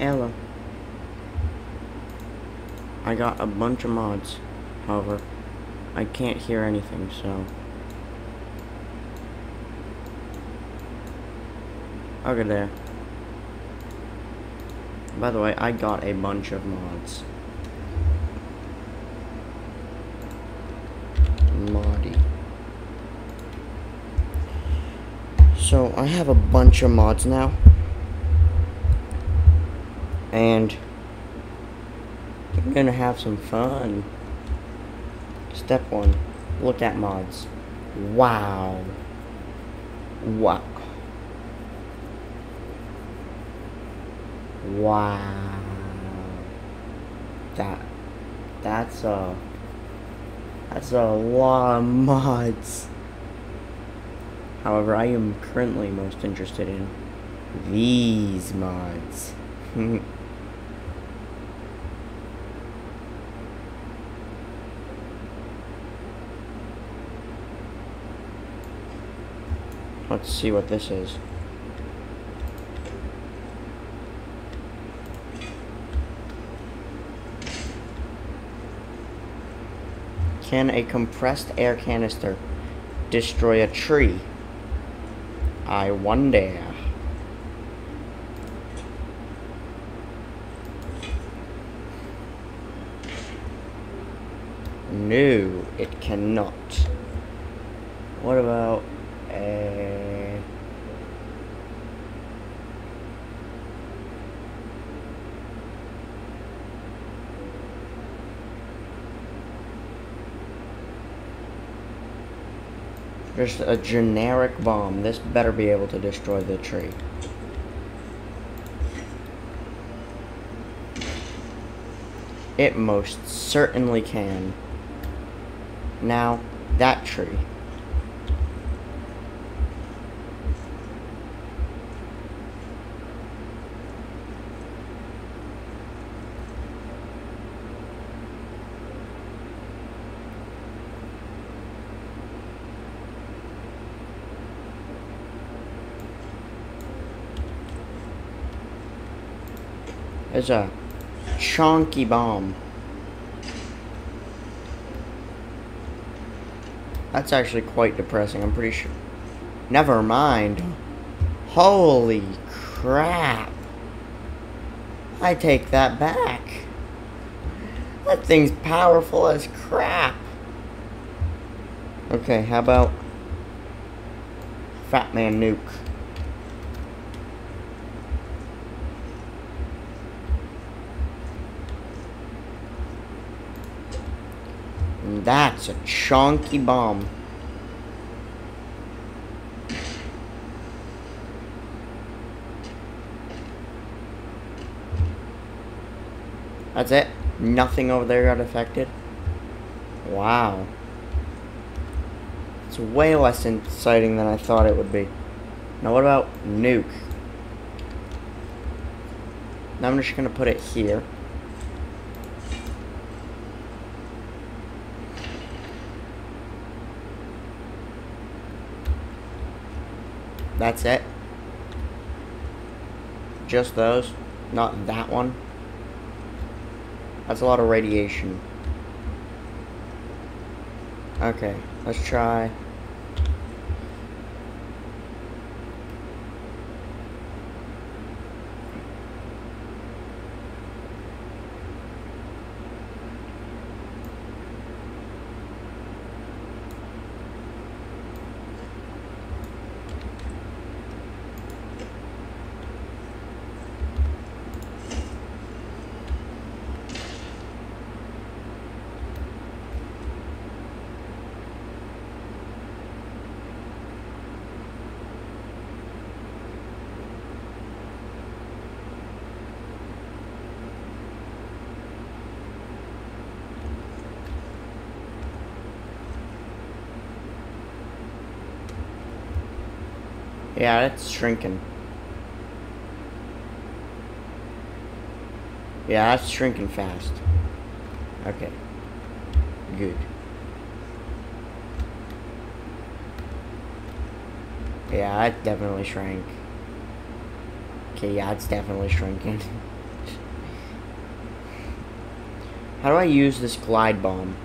Hello. I got a bunch of mods. However, I can't hear anything, so... Okay, there. By the way, I got a bunch of mods. Moddy. So, I have a bunch of mods now. And I'm gonna have some fun. Step one, look at mods. Wow. Wow. Wow. That that's a that's a lot of mods. However, I am currently most interested in these mods. Let's see what this is. Can a compressed air canister destroy a tree? I wonder. No, it cannot. What about a... Just a generic bomb. This better be able to destroy the tree. It most certainly can. Now, that tree. There's a chunky bomb. That's actually quite depressing, I'm pretty sure. Never mind. Holy crap. I take that back. That thing's powerful as crap. Okay, how about Fat Man Nuke? And that's a chunky bomb. That's it? Nothing over there got affected? Wow. It's way less exciting than I thought it would be. Now what about nuke? Now I'm just gonna put it here. That's it. Just those. Not that one. That's a lot of radiation. Okay, let's try. Yeah, it's shrinking. Yeah, that's shrinking fast. Okay. Good. Yeah, it definitely shrank. Okay, yeah, it's definitely shrinking. How do I use this glide bomb?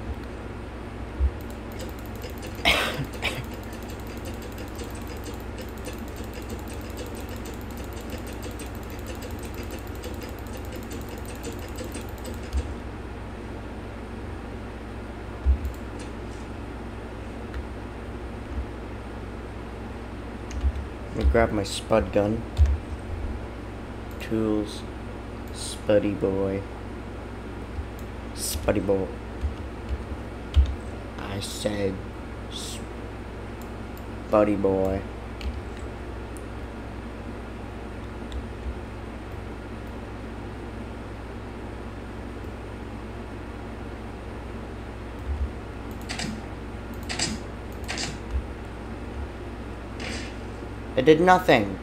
Grab my spud gun. Tools. Spuddy boy. Spuddy boy. I said Spuddy boy. It did nothing.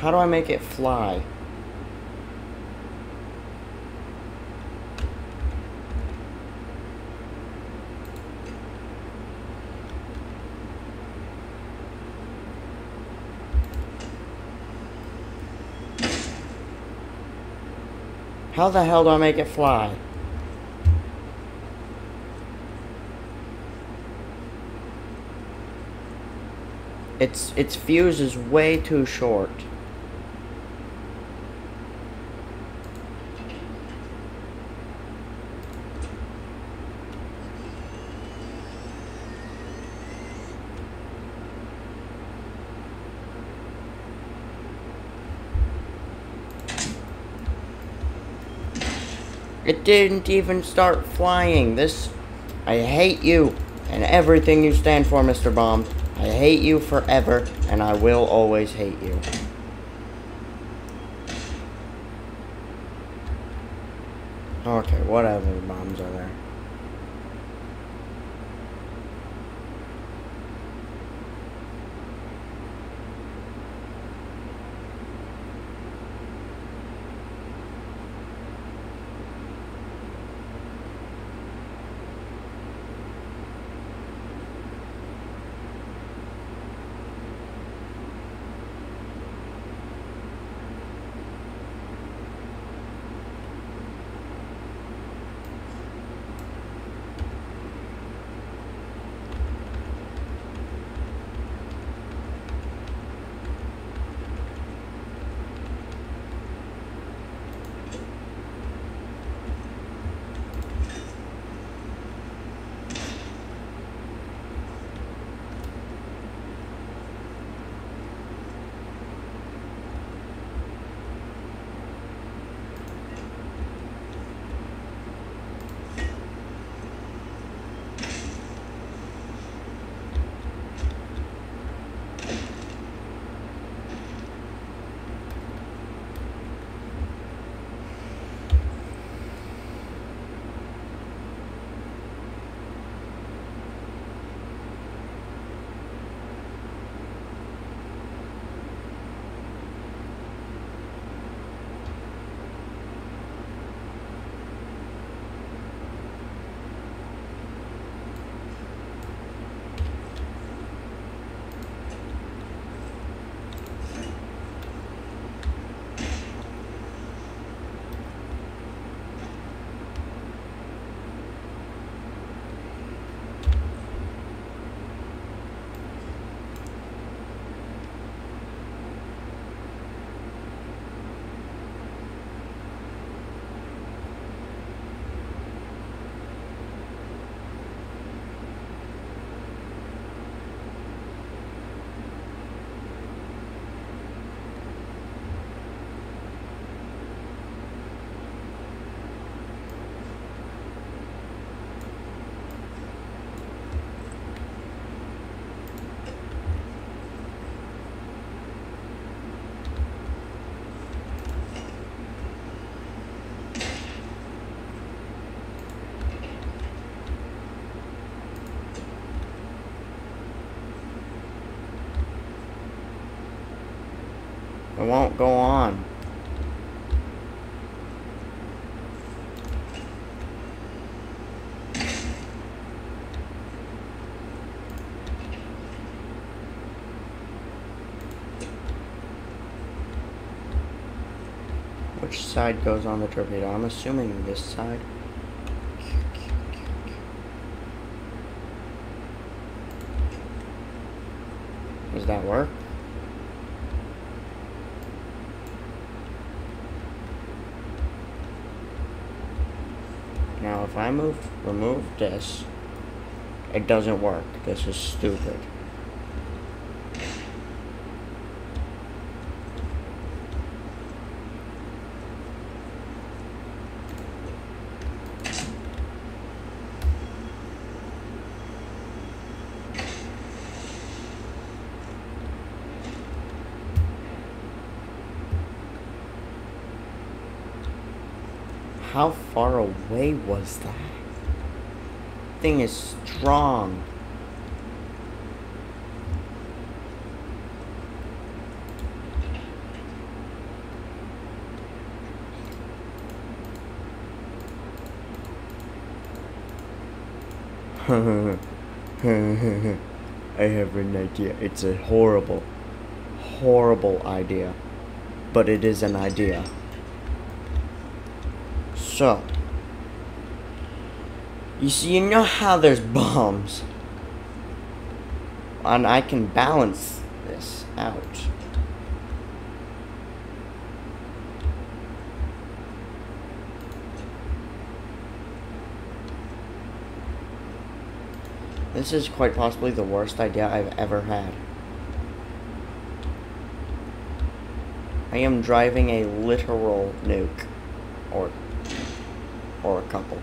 How do I make it fly? How the hell do I make it fly? Its its fuse is way too short. It didn't even start flying. This... I hate you and everything you stand for, Mr. Bomb. I hate you forever, and I will always hate you. Okay, whatever bombs are there. It won't go on. Which side goes on the torpedo? I'm assuming this side. Does that work? Now if I move, remove this, it doesn't work. This is stupid. How far away was that? Thing is strong. I have an idea. It's a horrible, horrible idea. But it is an idea. So, you see, you know how there's bombs. And I can balance this out. This is quite possibly the worst idea I've ever had. I am driving a literal nuke. Or, or a couple.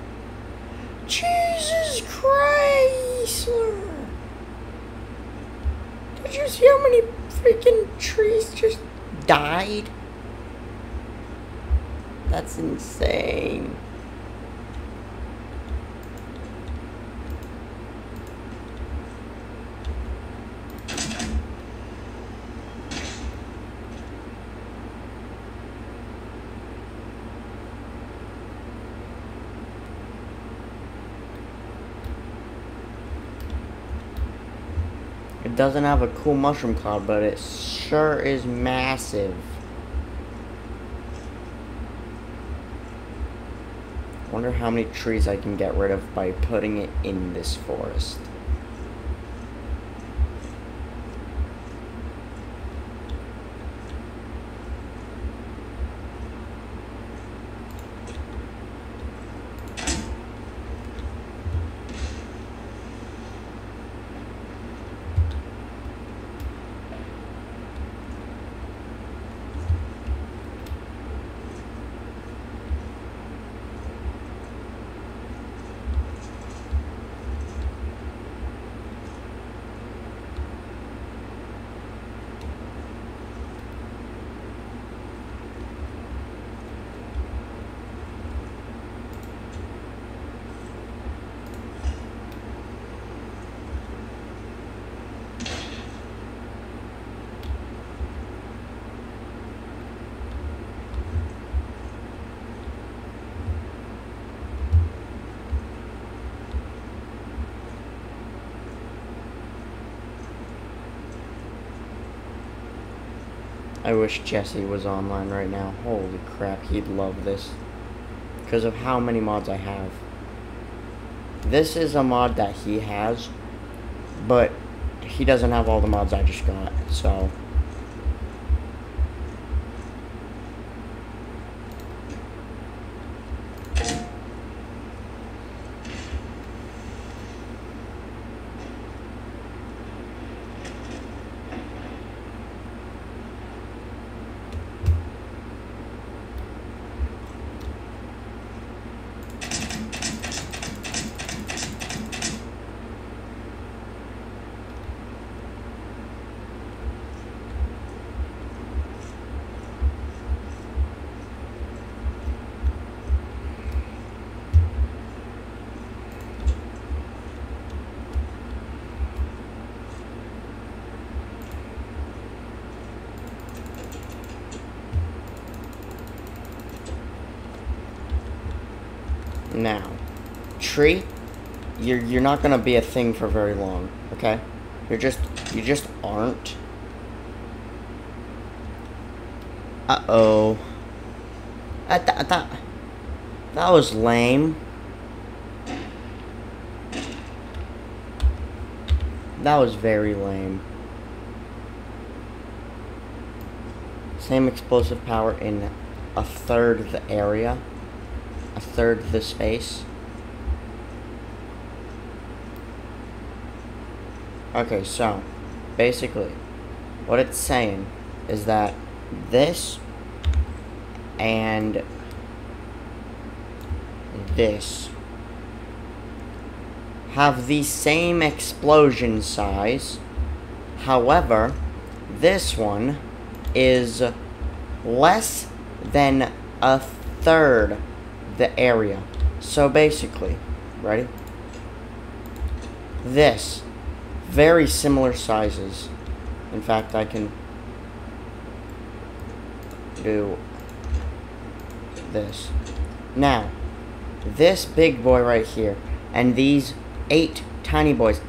Jesus Christ! Did you see how many freaking trees just died? That's insane. Doesn't have a cool mushroom cloud, but it sure is massive. Wonder how many trees I can get rid of by putting it in this forest. I wish Jesse was online right now. Holy crap, he'd love this. Because of how many mods I have. This is a mod that he has, but he doesn't have all the mods I just got, so... Now, tree, you're you're not gonna be a thing for very long, okay? You're just you just aren't. Uh oh. I th- I thought that was lame. That was very lame. Same explosive power in a third of the area, third the space. Okay, so basically, what it's saying is that this and this have the same explosion size. However, this one is less than a third the area. So basically, ready? This, very similar sizes. In fact, I can do this. Now, this big boy right here, and these eight tiny boys,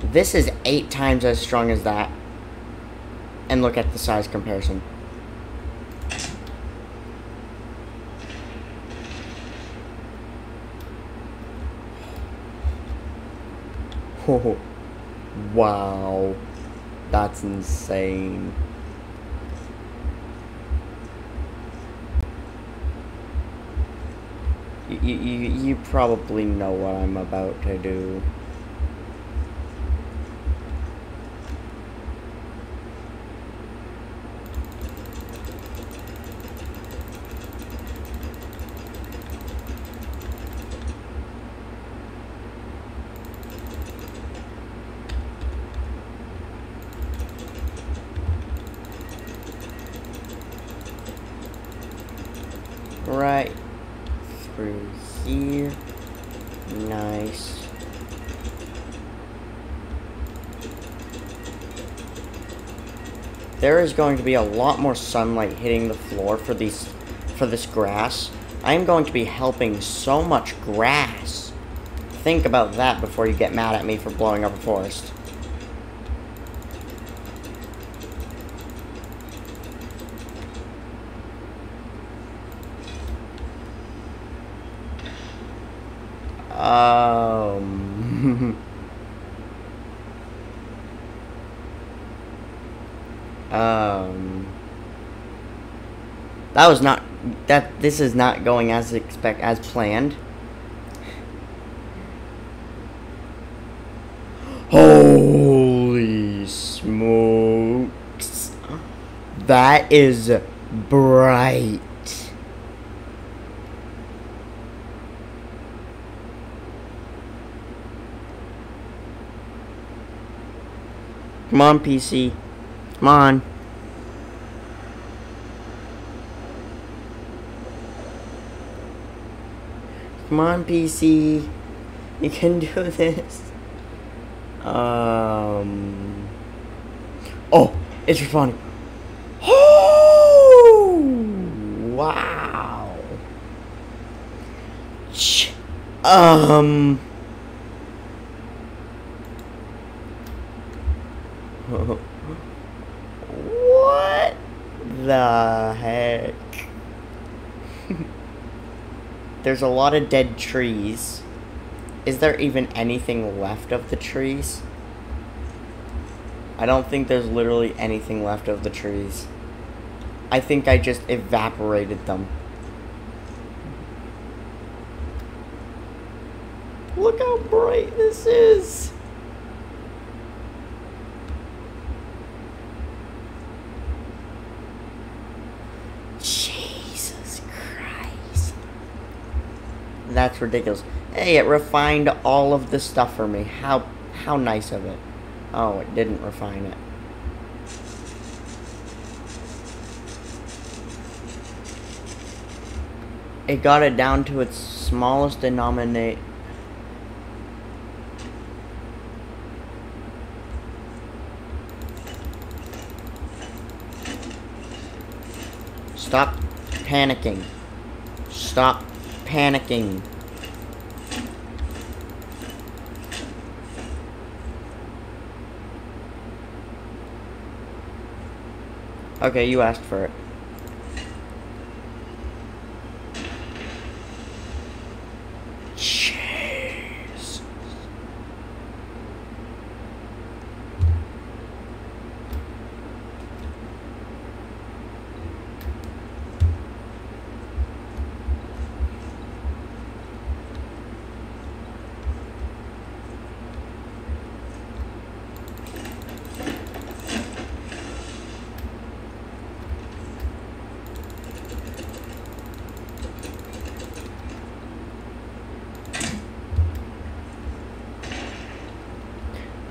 this is eight times as strong as that. And look at the size comparison. Wow. That's insane. You, you, you probably know what I'm about to do. Right through here. Nice. There is going to be a lot more sunlight hitting the floor for these for this grass. I am going to be helping so much grass. Think about that before you get mad at me for blowing up a forest. Um. um. That was not that. This is not going as expect as planned. Holy smokes! That is bright. Come on, PC. Come on. Come on, PC. You can do this. Um. Oh, it's responding. Oh! Wow. Ch- Um. what the heck? There's a lot of dead trees. Is there even anything left of the trees? I don't think there's literally anything left of the trees. I think I just evaporated them. Look how bright this is! Jesus Christ. That's ridiculous. Hey, it refined all of the stuff for me. How how nice of it. Oh, it didn't refine it. It got it down to its smallest denominator. Stop panicking. Stop panicking. Okay, you asked for it.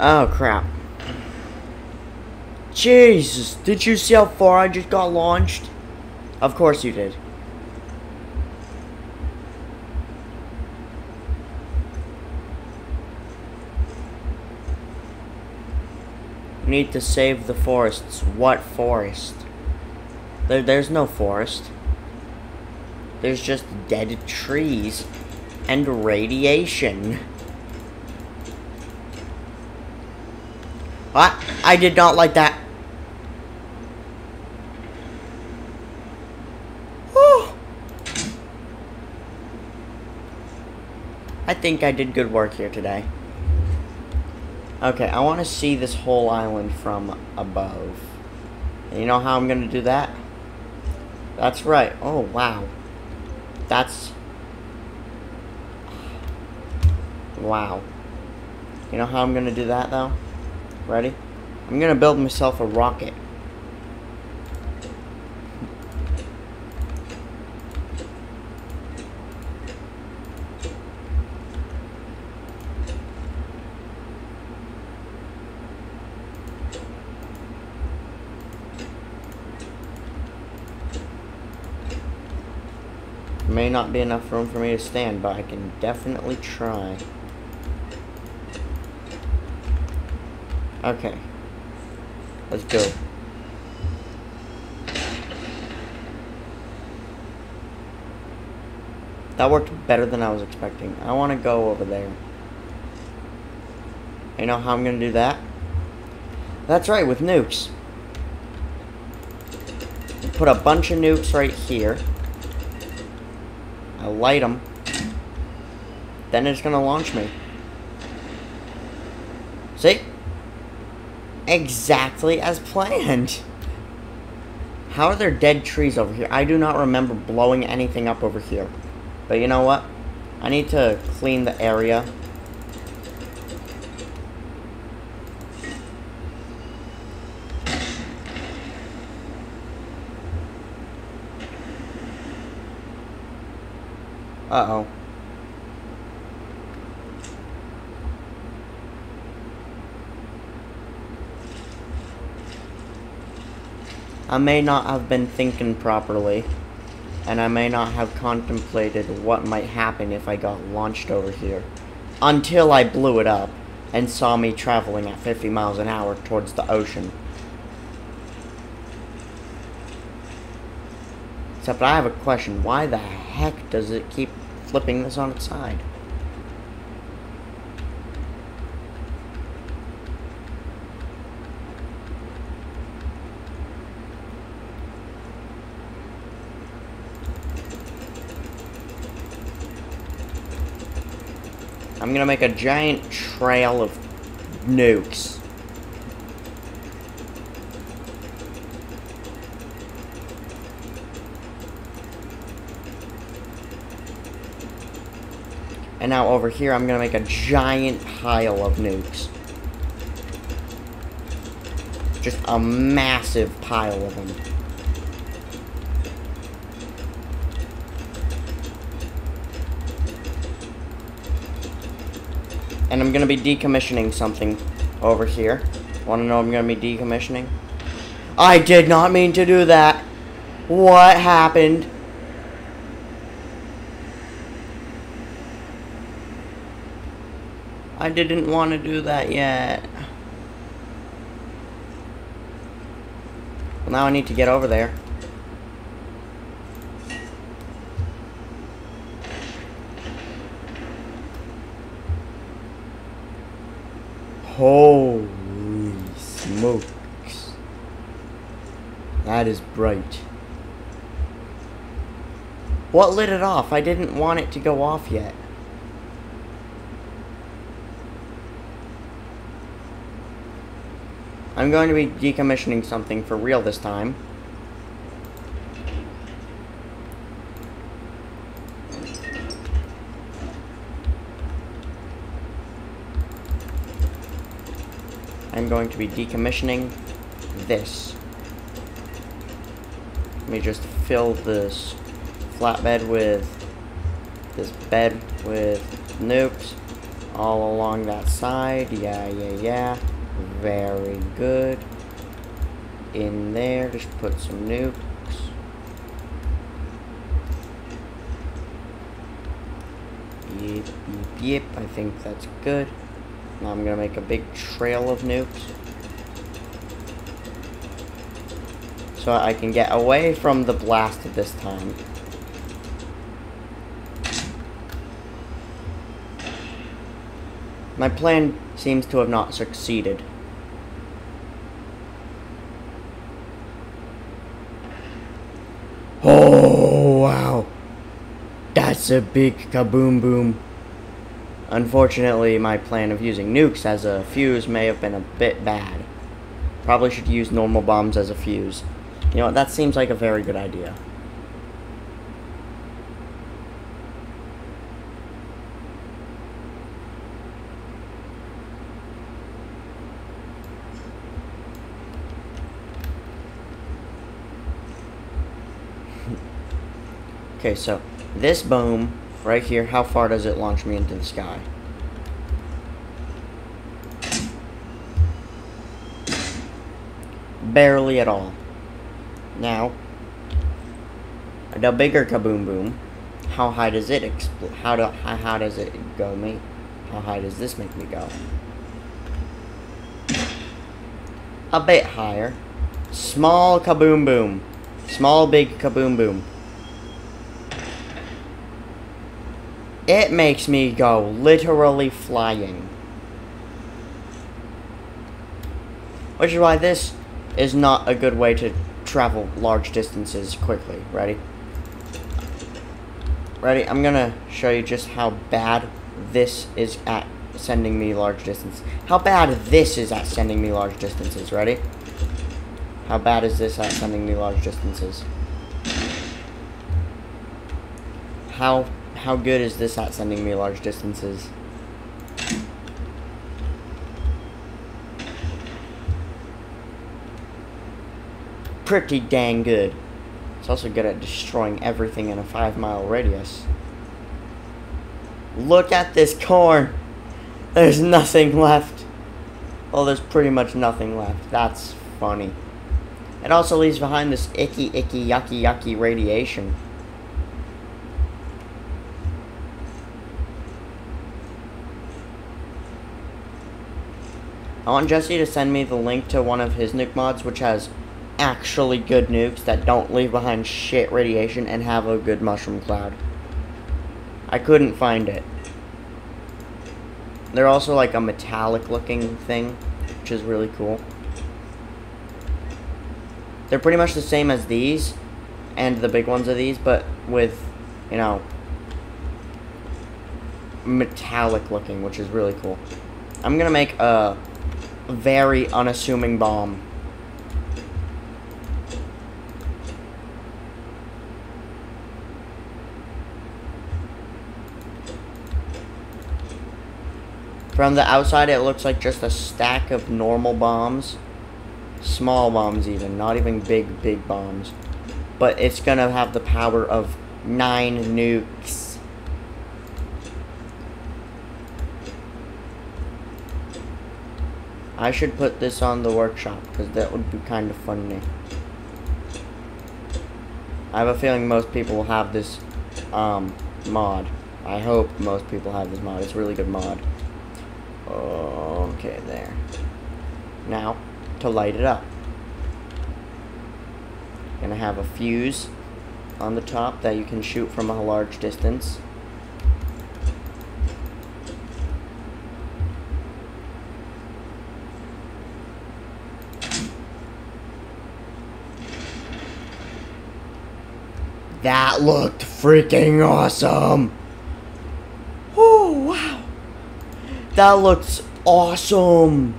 Oh crap. Jesus, did you see how far I just got launched? Of course you did. Need to save the forests. What forest? There, there's no forest. There's just dead trees and radiation. What? I did not like that. Whew. I think I did good work here today. Okay, I want to see this whole island from above. And you know how I'm going to do that? That's right. Oh, wow. That's... Wow. You know how I'm going to do that, though? Ready? I'm gonna build myself a rocket. May not be enough room for me to stand, but I can definitely try. Okay. Let's go. That worked better than I was expecting. I want to go over there. You know how I'm going to do that? That's right, with nukes. Put a bunch of nukes right here. I light them. Then it's going to launch me. See? Exactly as planned. How are there dead trees over here? I do not remember blowing anything up over here. But you know what? I need to clean the area. Uh-oh. I may not have been thinking properly, and I may not have contemplated what might happen if I got launched over here, until I blew it up and saw me traveling at 50 miles an hour towards the ocean. Except I have a question, why the heck does it keep flipping this on its side? I'm gonna make a giant trail of nukes. And now over here, I'm gonna make a giant pile of nukes. Just a massive pile of them. And I'm going to be decommissioning something over here. Want to know I'm going to be decommissioning? I did not mean to do that. What happened? I didn't want to do that yet. Well, now I need to get over there. Holy smokes. That is bright. What lit it off? I didn't want it to go off yet. I'm going to be decommissioning something for real this time. I'm going to be decommissioning this. Let me just fill this flatbed with this bed with nukes all along that side. Yeah, yeah, yeah. Very good. In there, just put some nukes. Yep, yep, yep. I think that's good. Now I'm gonna make a big trail of nukes. So I can get away from the blast at this time. My plan seems to have not succeeded. Oh, wow. That's a big kaboom boom. Unfortunately, my plan of using nukes as a fuse may have been a bit bad. Probably should use normal bombs as a fuse. You know what, that seems like a very good idea. okay, so this boom right here, how far does it launch me into the sky? Barely at all. Now, the bigger kaboom boom, how high does it explode? How do how, how does it go me? How high does this make me go? A bit higher. Small kaboom boom. Small big kaboom boom. It makes me go literally flying. Which is why this is not a good way to travel large distances quickly. Ready? Ready? I'm gonna show you just how bad this is at sending me large distances. How bad this is at sending me large distances. Ready? How bad is this at sending me large distances? How how good is this at sending me large distances? Pretty dang good. It's also good at destroying everything in a five mile radius. Look at this corn! There's nothing left. Well, there's pretty much nothing left. That's funny. It also leaves behind this icky, icky, yucky, yucky radiation. I want Jesse to send me the link to one of his nuke mods, which has actually good nukes that don't leave behind shit radiation and have a good mushroom cloud. I couldn't find it. They're also like a metallic looking thing, which is really cool. They're pretty much the same as these, and the big ones of these, but with, you know, metallic looking, which is really cool. I'm gonna make a very unassuming bomb. From the outside, it looks like just a stack of normal bombs. Small bombs even, not even big, big bombs. But it's gonna have the power of nine nukes. I should put this on the workshop because that would be kind of funny. I have a feeling most people will have this um, mod. I hope most people have this mod. It's a really good mod. Okay, there. Now, to light it up. Gonna have a fuse on the top that you can shoot from a large distance. That looked freaking awesome. Oh, wow. That looks awesome.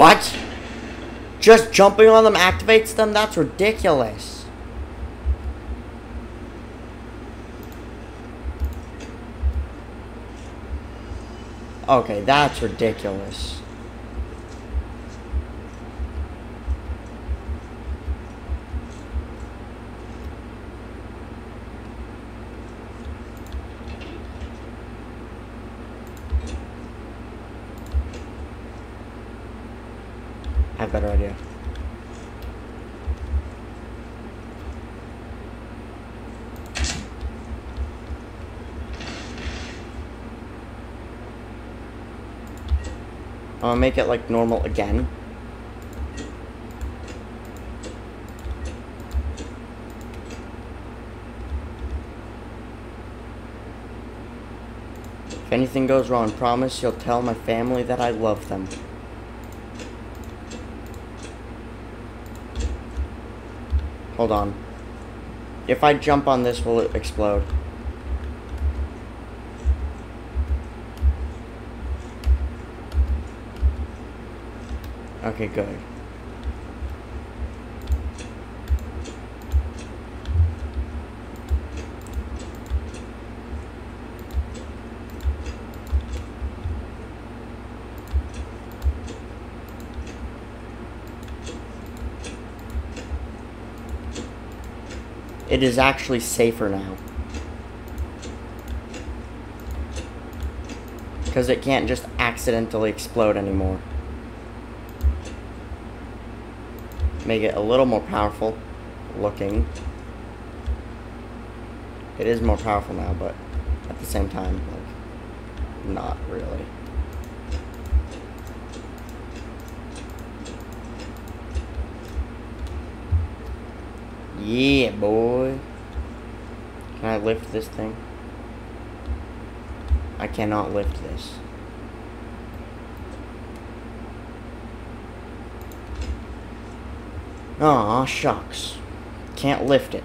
What? Just jumping on them activates them? That's ridiculous. Okay, that's ridiculous. Better idea. I'll make it like normal again. If anything goes wrong, promise you'll tell my family that I love them. Hold on. If I jump on this, will it explode? Okay, good. It is actually safer now. Because it can't just accidentally explode anymore. Make it a little more powerful looking. It is more powerful now, but at the same time, like, not really. Yeah, boy. Can I lift this thing? I cannot lift this. Aw, shucks. Can't lift it.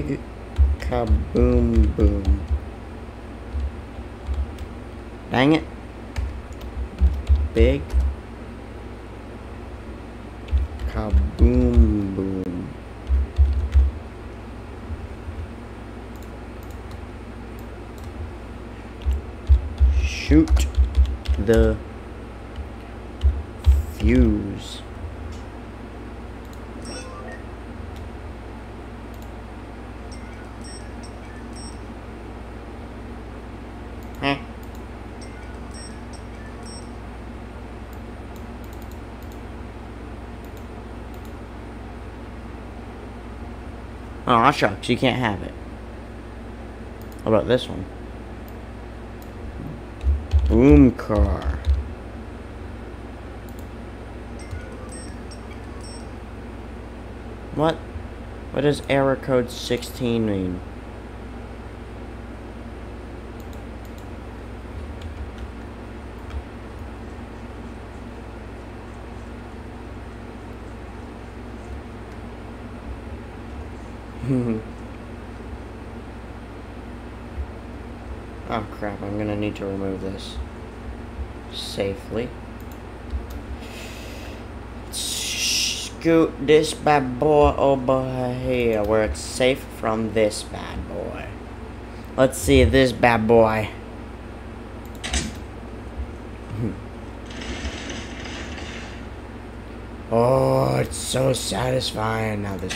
big kaboom boom. Dang it. Big kaboom boom. Shoot the fuse. Oh, shucks, you can't have it. How about this one? Boom car. What? What does error code 16 mean? oh crap, I'm gonna need to remove this safely. Scoot this bad boy over here where it's safe from this bad boy. Let's see this bad boy. oh, it's so satisfying. Now this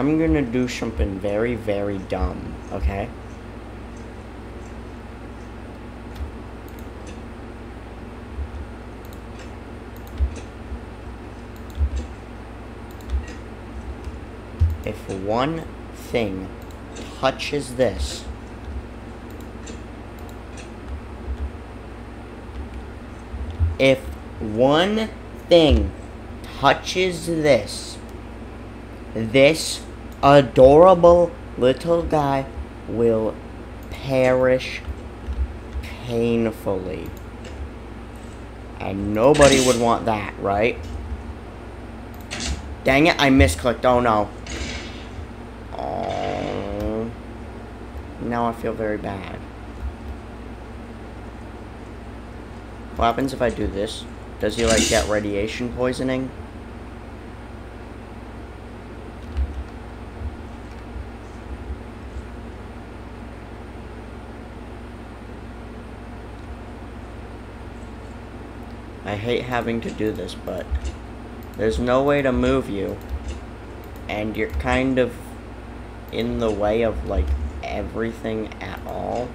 I'm gonna do something very, very dumb, okay? If one thing touches this, if one thing touches this, this adorable little guy will perish painfully. And nobody would want that, right? Dang it, I misclicked. Oh no. Oh. Now I feel very bad. What happens if I do this? Does he like get radiation poisoning? Hate having to do this, but there's no way to move you. And you're kind of in the way of, like, everything at all.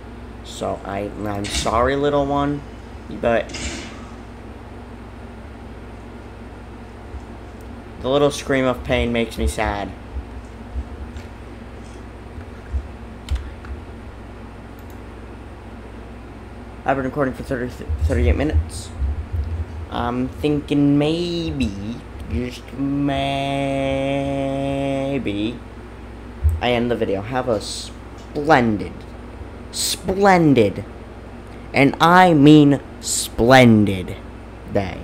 So I, I'm sorry, little one, but the little scream of pain makes me sad. I've been recording for 30, 38 minutes. I'm thinking maybe, just maybe, I end the video. Have a splendid, splendid, and I mean splendid day.